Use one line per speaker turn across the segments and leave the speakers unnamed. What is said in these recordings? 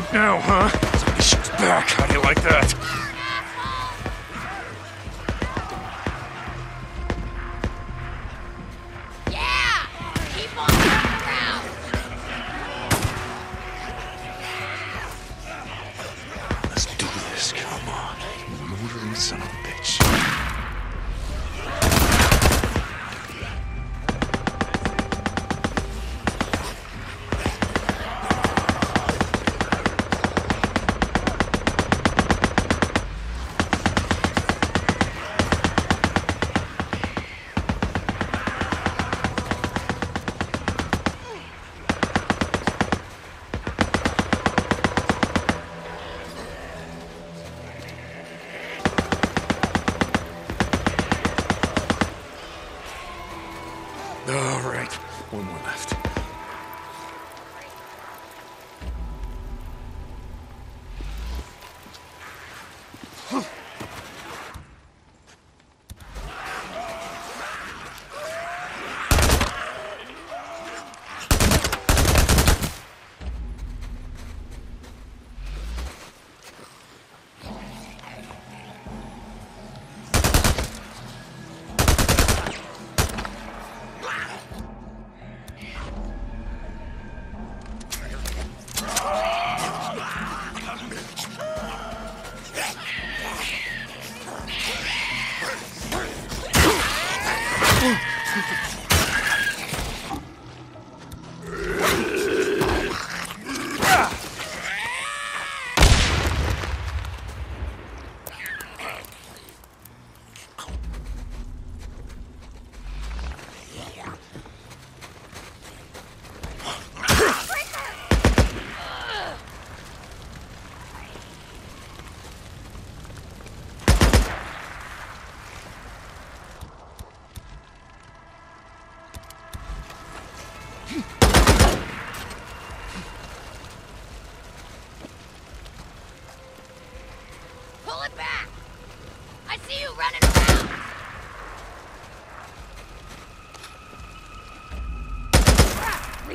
think now, huh? Somebody shoots back. How do you like that?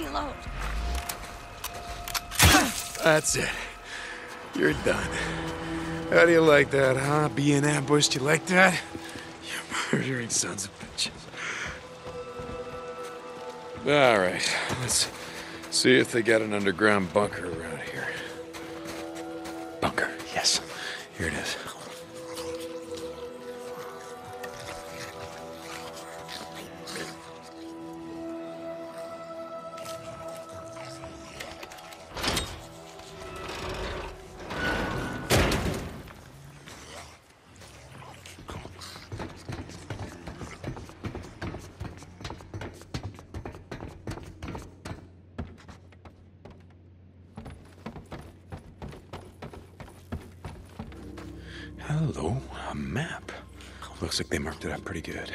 Reload!
That's it. You're done. How do you like that, huh? Being ambushed, you like that? You murdering sons of bitches. All right, let's see if they got an underground bunker around here. Hello, a map. Looks like they marked it up pretty good.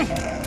Mm.